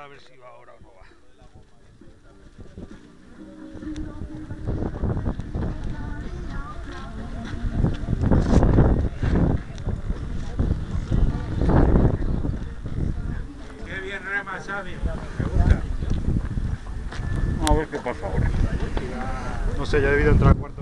a ver si va ahora o no va. Qué bien rema, Xavi. Gusta. Vamos a ver qué pasa ahora. No sé, ya he debido entrar cuarto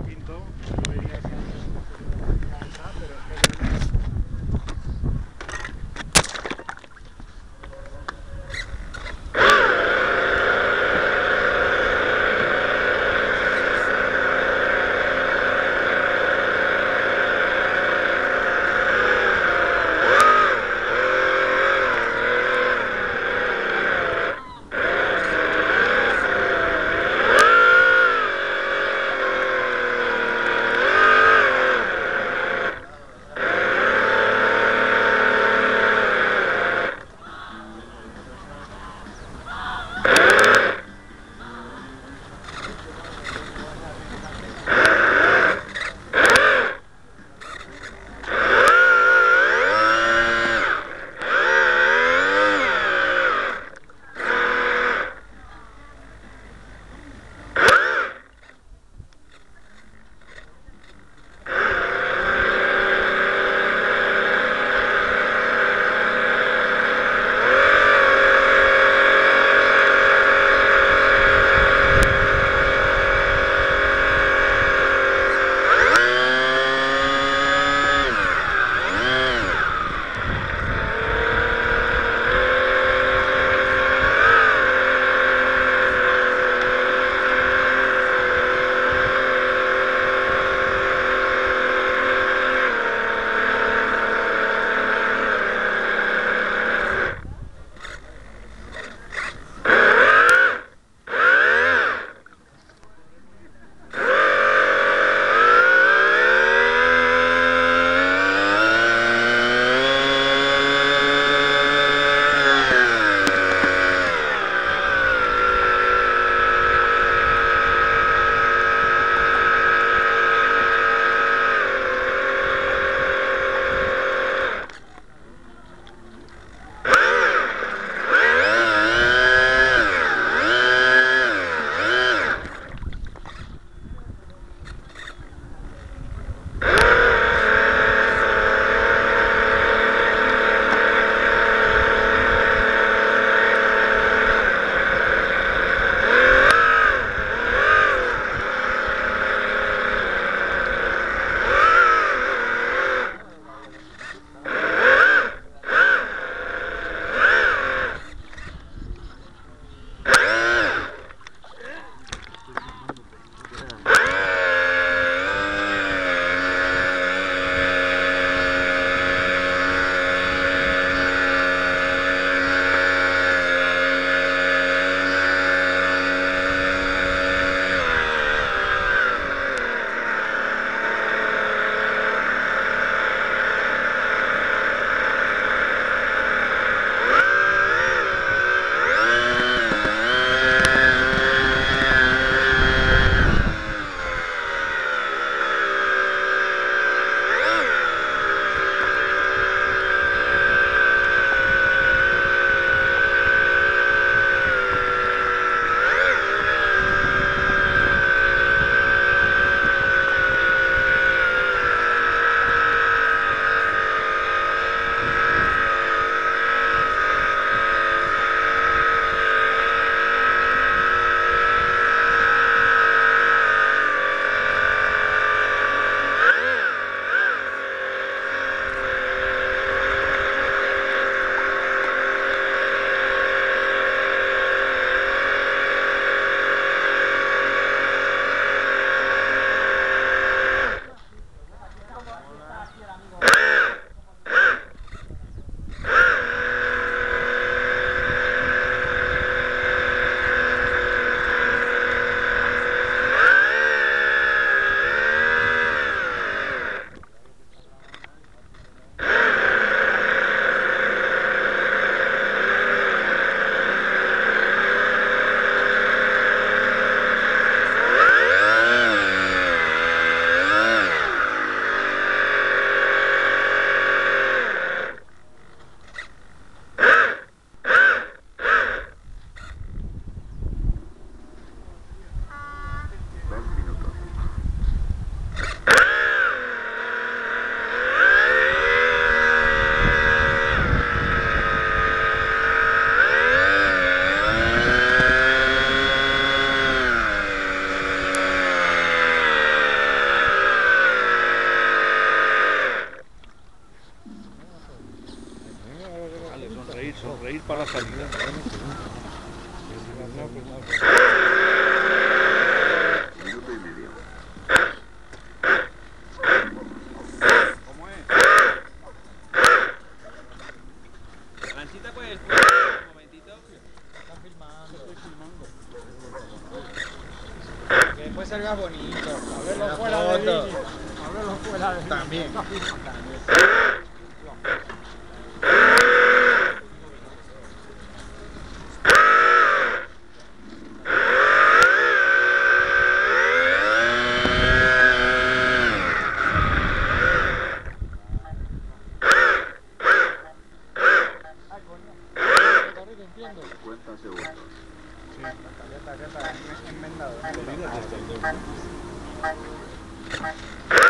para la salida. Minuto y medio. ¿Cómo es? Pues, un momentito. Está filmando. Estoy filmando. Que después salga bonito. A verlo La fuera de. También. Thank you.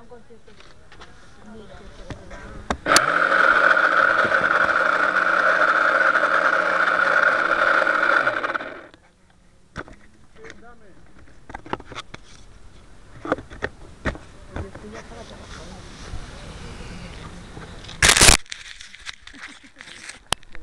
un concierto.